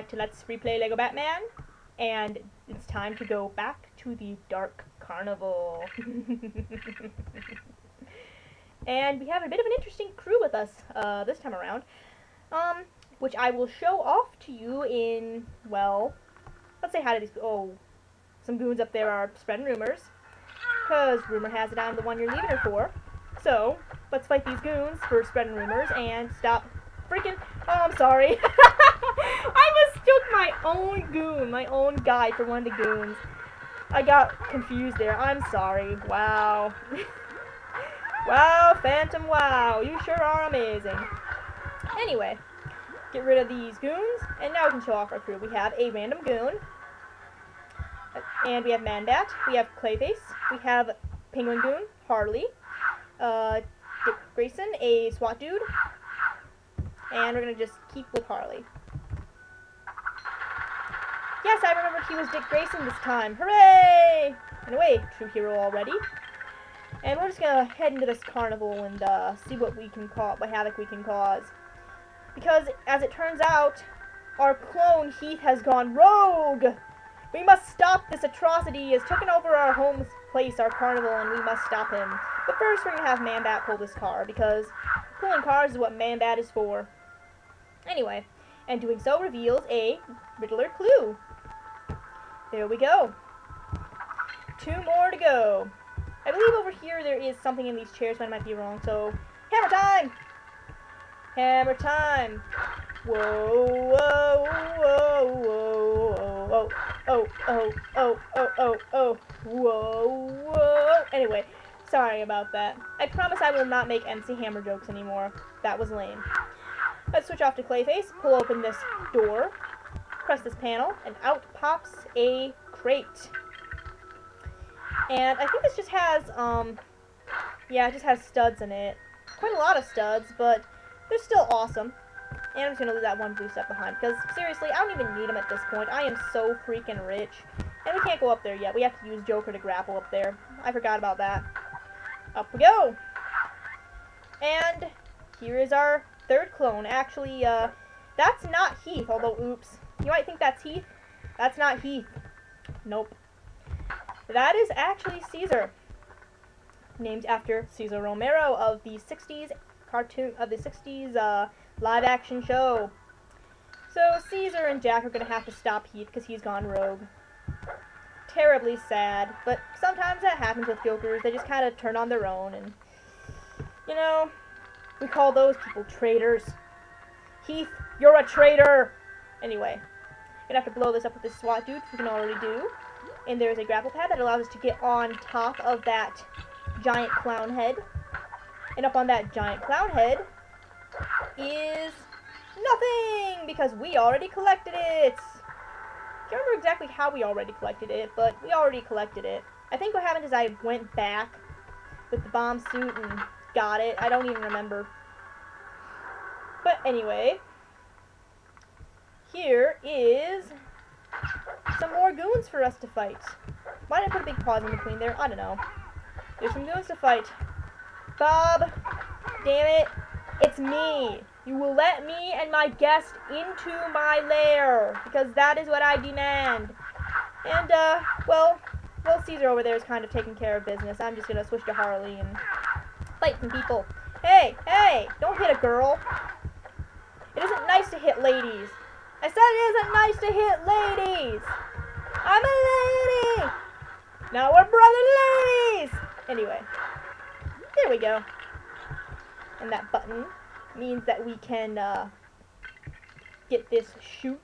back to Let's Freeplay Lego Batman, and it's time to go back to the Dark Carnival. and we have a bit of an interesting crew with us uh, this time around, um, which I will show off to you in, well, let's say hi to these, oh, some goons up there are spreading rumors, because rumor has it I'm the one you're leaving her for. So, let's fight these goons for spreading rumors and stop freaking, oh, I'm sorry. I mistook my own goon, my own guy for one of the goons. I got confused there. I'm sorry. Wow. wow, Phantom, wow. You sure are amazing. Anyway, get rid of these goons, and now we can show off our crew. We have a random goon, and we have Manbat, we have Clayface, we have Penguin Goon, Harley, uh, Dick Grayson, a SWAT dude, and we're gonna just keep with Harley. Yes, I remember he was Dick Grayson this time. Hooray! And away, way, true hero already. And we're just gonna head into this carnival and uh, see what we can cause, what havoc we can cause. Because, as it turns out, our clone Heath has gone rogue! We must stop this atrocity. He has taken over our home place, our carnival, and we must stop him. But first, we're gonna have Manbat pull this car, because pulling cars is what Manbat is for. Anyway, and doing so reveals a Riddler clue. There we go. Two more to go. I believe over here there is something in these chairs, but I might be wrong, so... Hammer time! Hammer time! Whoa, whoa, whoa, whoa, whoa, oh, oh, oh, oh, oh, oh, whoa, whoa. Anyway, sorry about that. I promise I will not make MC Hammer jokes anymore. That was lame. Let's switch off to Clayface, pull open this door, press this panel, and out pops a crate. And I think this just has, um, yeah, it just has studs in it. Quite a lot of studs, but they're still awesome. And I'm just going to leave that one blue set behind, because seriously, I don't even need them at this point. I am so freaking rich. And we can't go up there yet. We have to use Joker to grapple up there. I forgot about that. Up we go! And here is our third clone. Actually, uh, that's not Heath, although, oops. You might think that's Heath. That's not Heath. Nope. That is actually Caesar. Named after Cesar Romero of the 60s cartoon, of the 60s, uh, live action show. So Caesar and Jack are going to have to stop Heath because he's gone rogue. Terribly sad, but sometimes that happens with Jokers. They just kind of turn on their own and, you know, we call those people traitors. Heath, you're a traitor! Anyway, gonna have to blow this up with this SWAT dude, we can already do. And there's a grapple pad that allows us to get on top of that giant clown head. And up on that giant clown head is nothing, because we already collected it. I can't remember exactly how we already collected it, but we already collected it. I think what happened is I went back with the bomb suit and got it. I don't even remember. But anyway, here is some more goons for us to fight. Why did I put a big pause in between there? I don't know. There's some goons to fight. Bob, damn it, it's me. You will let me and my guest into my lair, because that is what I demand. And, uh, well, well, Caesar over there is kind of taking care of business. I'm just gonna switch to Harley and fight some people. Hey, hey, don't hit a girl. It isn't nice to hit ladies. I said it isn't nice to hit ladies. I'm a lady. Now we're brother ladies. Anyway, there we go. And that button means that we can uh, get this shoot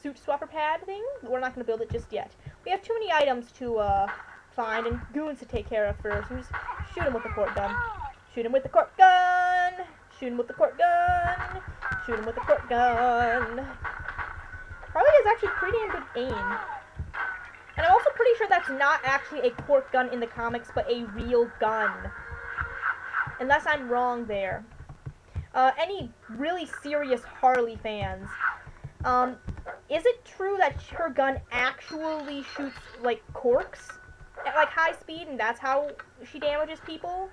suit swapper pad thing. We're not going to build it just yet. We have too many items to uh, find and goons to take care of first. We just shoot him with the cork gun. Shoot him with the cork gun. Shoot him with the cork gun. Shoot him with a cork gun. Harley is actually pretty good aim. And I'm also pretty sure that's not actually a cork gun in the comics, but a real gun. Unless I'm wrong there. Uh, any really serious Harley fans, um, is it true that her gun actually shoots, like, corks at, like, high speed, and that's how she damages people?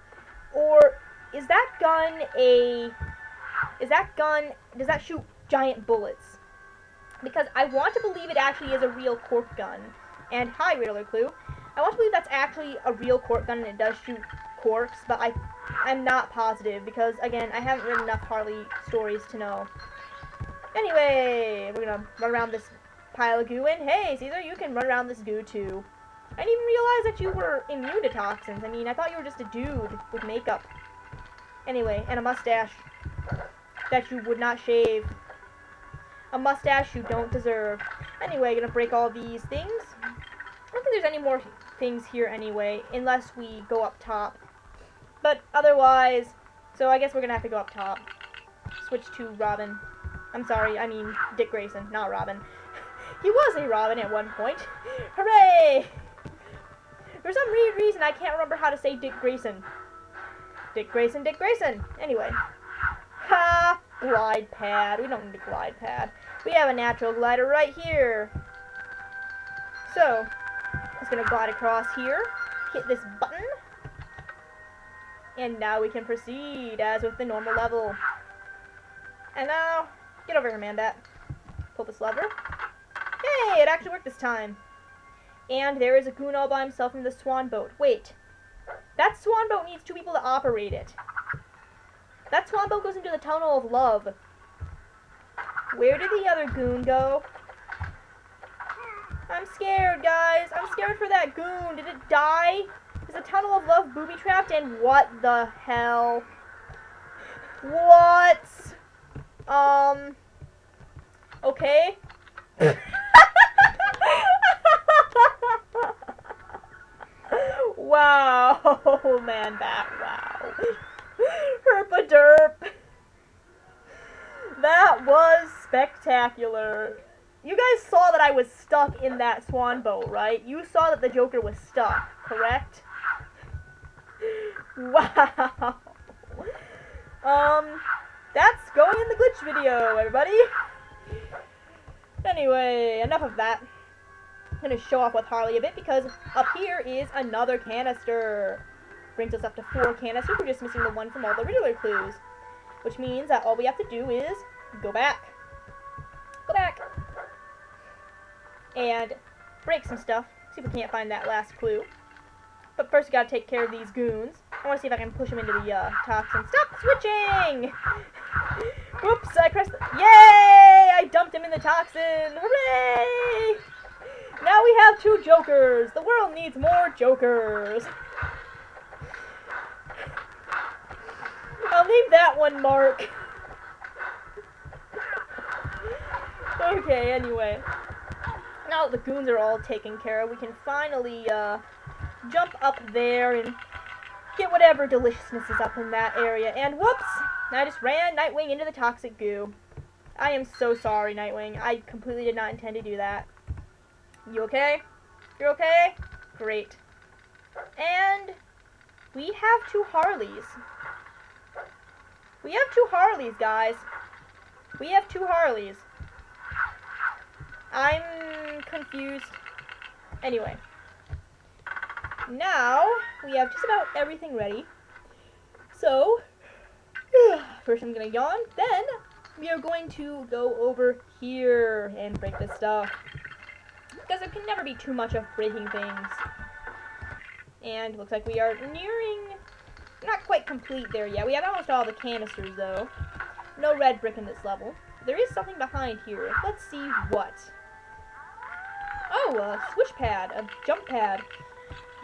Or is that gun a... Is that gun... Does that shoot giant bullets? because I want to believe it actually is a real cork gun. And hi, Riddler Clue. I want to believe that's actually a real cork gun and it does shoot corks, but I, I'm not positive because, again, I haven't read enough Harley stories to know. Anyway, we're gonna run around this pile of goo, and hey, Caesar, you can run around this goo too. I didn't even realize that you were immune to toxins. I mean, I thought you were just a dude with makeup. Anyway, and a mustache that you would not shave. A mustache you don't deserve. Anyway, gonna break all these things. I don't think there's any more things here anyway, unless we go up top. But otherwise, so I guess we're gonna have to go up top. Switch to Robin. I'm sorry, I mean Dick Grayson, not Robin. he was a Robin at one point. Hooray! For some reason, I can't remember how to say Dick Grayson. Dick Grayson, Dick Grayson. Anyway. Ha! Glide pad. We don't need a glide pad. We have a natural glider right here. So, just gonna glide across here, hit this button, and now we can proceed as with the normal level. And now, get over here, Manbat. Pull this lever. Hey, it actually worked this time. And there is a goon all by himself in the swan boat. Wait. That swan boat needs two people to operate it. That swan goes into the tunnel of love. Where did the other goon go? I'm scared, guys. I'm scared for that goon. Did it die? Is the tunnel of love booby trapped? And what the hell? What? Um. Okay. wow, man, that wow. Herpaderp. That was spectacular. You guys saw that I was stuck in that swan boat, right? You saw that the Joker was stuck, correct? Wow. Um, that's going in the glitch video, everybody. Anyway, enough of that. I'm to show off with Harley a bit because up here is another canister. Brings us up to four canisters. We're just missing the one from all the Riddler clues. Which means that all we have to do is go back. Go back. And break some stuff. See if we can't find that last clue. But first we gotta take care of these goons. I wanna see if I can push them into the uh, toxin. Stop switching! Oops, I pressed the Yay! I dumped him in the toxin! Hooray! Now we have two jokers! The world needs more jokers! Leave that one mark. okay, anyway. Now that the goons are all taken care of, we can finally uh, jump up there and get whatever deliciousness is up in that area. And whoops! I just ran Nightwing into the toxic goo. I am so sorry, Nightwing. I completely did not intend to do that. You okay? You're okay? Great. And we have two Harleys. We have two Harleys, guys. We have two Harleys. I'm confused. Anyway. Now, we have just about everything ready. So, first I'm gonna yawn, then we are going to go over here and break this stuff. Because there can never be too much of breaking things. And looks like we are nearing not quite complete there yet. We have almost all the canisters, though. No red brick in this level. There is something behind here. Let's see what. Oh, a switch pad, a jump pad.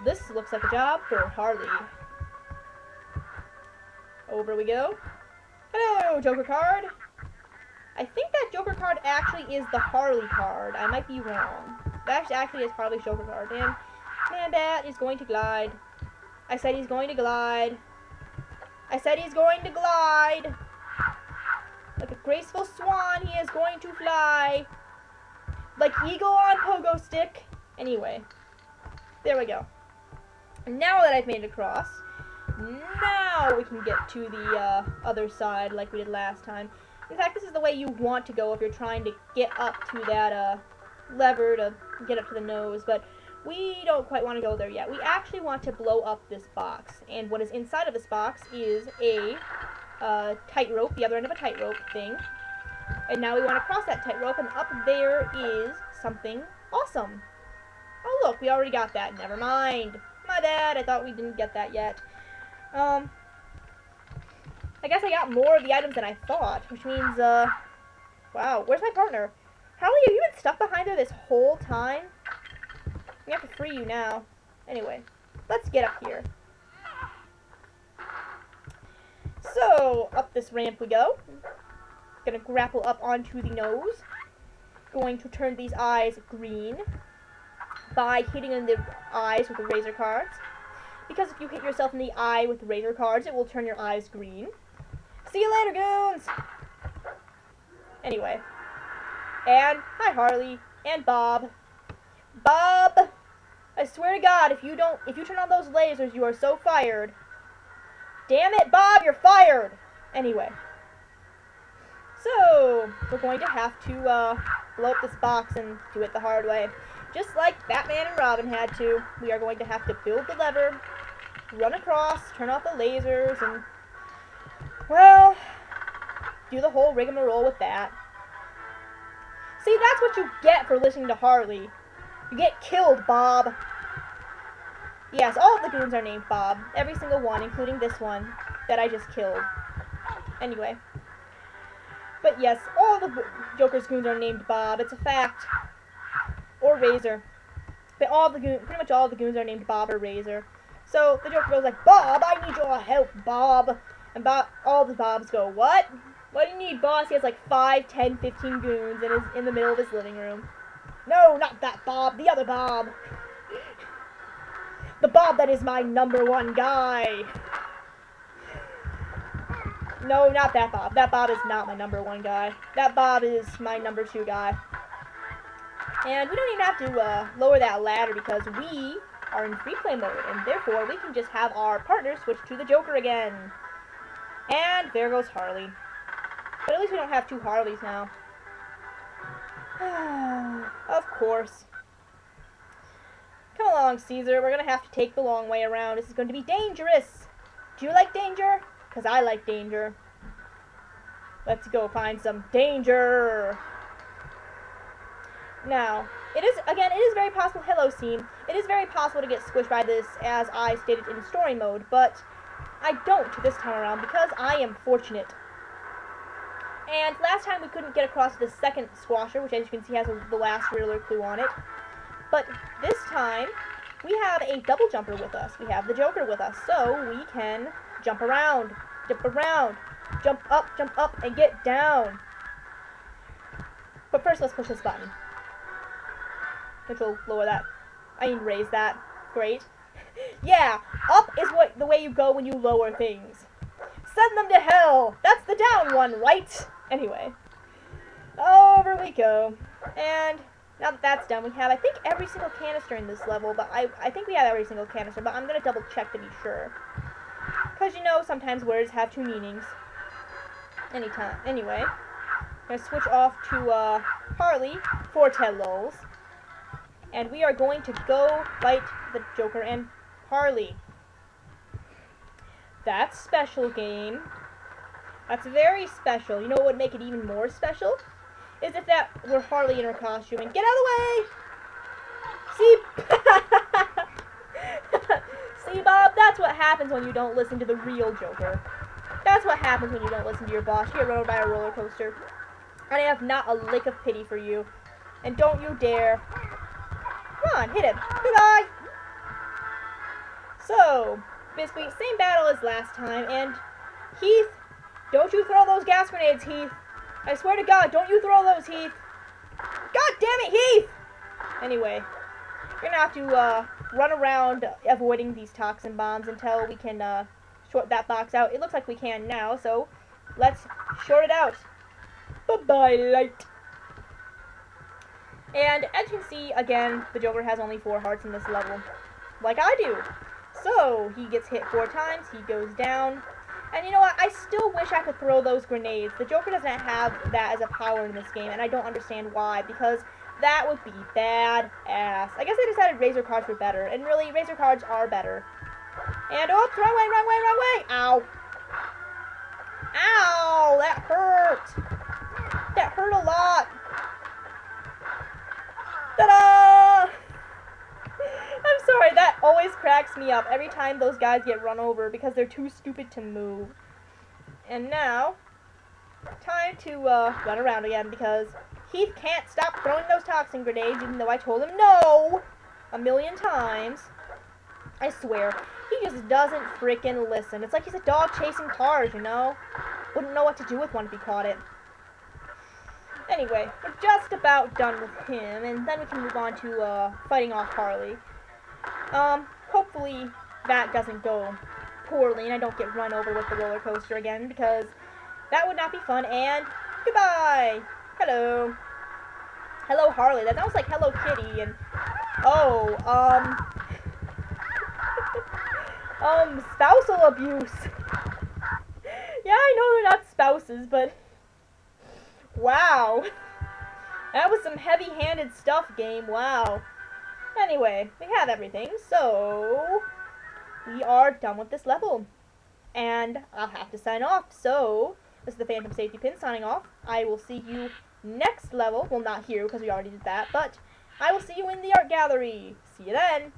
This looks like a job for Harley. Over we go. Hello, Joker card. I think that Joker card actually is the Harley card. I might be wrong. That actually is probably Joker card. And Man-Bat is going to glide. I said he's going to glide. I said he's going to glide. Like a graceful swan, he is going to fly. Like eagle on pogo stick. Anyway. There we go. Now that I've made it across, now we can get to the uh, other side like we did last time. In fact, this is the way you want to go if you're trying to get up to that uh, lever to get up to the nose. But we don't quite want to go there yet. We actually want to blow up this box. And what is inside of this box is a uh, tightrope, the other end of a tightrope thing. And now we want to cross that tightrope, and up there is something awesome. Oh, look, we already got that. Never mind. My bad. I thought we didn't get that yet. Um, I guess I got more of the items than I thought, which means, uh, wow, where's my partner? Harley, have you been stuck behind her this whole time? We have to free you now. Anyway, let's get up here. So, up this ramp we go. Gonna grapple up onto the nose. Going to turn these eyes green by hitting in the eyes with the razor cards. Because if you hit yourself in the eye with the razor cards, it will turn your eyes green. See you later, goons! Anyway. And, hi Harley, and Bob. Bob! I swear to God, if you don't, if you turn on those lasers, you are so fired. Damn it, Bob, you're fired! Anyway. So, we're going to have to, uh, blow up this box and do it the hard way. Just like Batman and Robin had to, we are going to have to build the lever, run across, turn off the lasers, and, well, do the whole rigmarole with that. See, that's what you get for listening to Harley. You get killed, Bob. Yes, all the goons are named Bob. Every single one, including this one that I just killed. Anyway. But yes, all the Joker's goons are named Bob. It's a fact or Razor. But all the goons, pretty much all the goons are named Bob or Razor. So the Joker goes like, Bob, I need your help, Bob. And Bob, all the Bobs go, what? What do you need, boss? He has like 5, 10, 15 goons and is in the middle of his living room. No, not that Bob, the other Bob. The Bob that is my number one guy. No, not that Bob. That Bob is not my number one guy. That Bob is my number two guy. And we don't even have to uh, lower that ladder because we are in free play mode, and therefore we can just have our partner switch to the Joker again. And there goes Harley. But at least we don't have two Harleys now. of course. Come along, Caesar. We're going to have to take the long way around. This is going to be dangerous. Do you like danger? Because I like danger. Let's go find some danger. Now, it is, again, it is very possible, hello scene, it is very possible to get squished by this as I stated in story mode, but I don't this time around because I am fortunate. And last time we couldn't get across the second squasher, which as you can see has the last Riddler clue on it. But this time, we have a double jumper with us. We have the Joker with us, so we can jump around, jump around, jump up, jump up, and get down. But first, let's push this button which will lower that. I mean, raise that. Great. yeah, up is what the way you go when you lower things. Send them to hell! That's the down one, right? Anyway. Over we go. And now that that's done, we have, I think, every single canister in this level, but I, I think we have every single canister, but I'm going to double check to be sure. Because, you know, sometimes words have two meanings. Anytime. Anyway, I'm going to switch off to, uh, Harley for Ted Lulz and we are going to go fight the Joker and Harley. That's special game. That's very special. You know what would make it even more special? Is if that were Harley in her costume and get out of the way! See? See, Bob, that's what happens when you don't listen to the real Joker. That's what happens when you don't listen to your boss. You get run over by a roller coaster. And I have not a lick of pity for you. And don't you dare Come on, hit him. Goodbye. So, basically, same battle as last time, and Heath, don't you throw those gas grenades, Heath. I swear to God, don't you throw those, Heath. God damn it, Heath! Anyway, we're gonna have to uh, run around avoiding these toxin bombs until we can uh, short that box out. It looks like we can now, so let's short it out. Bye-bye, light. And as you can see, again, the Joker has only four hearts in this level. Like I do. So, he gets hit four times, he goes down. And you know what, I still wish I could throw those grenades. The Joker doesn't have that as a power in this game, and I don't understand why, because that would be bad ass. I guess they decided Razor cards were better, and really, Razor cards are better. And, oh, wrong way, wrong way, wrong way! Ow! Ow! That hurt! That hurt! hurt a lot. Ta-da! Sorry, that always cracks me up every time those guys get run over because they're too stupid to move. And now, time to uh, run around again because Heath can't stop throwing those toxin grenades even though I told him no a million times. I swear, he just doesn't freaking listen. It's like he's a dog chasing cars, you know? Wouldn't know what to do with one if he caught it. Anyway, we're just about done with him, and then we can move on to uh, fighting off Harley. Um, hopefully that doesn't go poorly and I don't get run over with the roller coaster again because that would not be fun. And goodbye. Hello. Hello, Harley. That sounds like Hello Kitty. And oh, um, um, spousal abuse. yeah, I know they're not spouses, but wow. That was some heavy-handed stuff, game. Wow. Anyway, we have everything, so we are done with this level. And I'll have to sign off. So, this is the Phantom Safety Pin signing off. I will see you next level. Well, not here, because we already did that, but I will see you in the art gallery. See you then.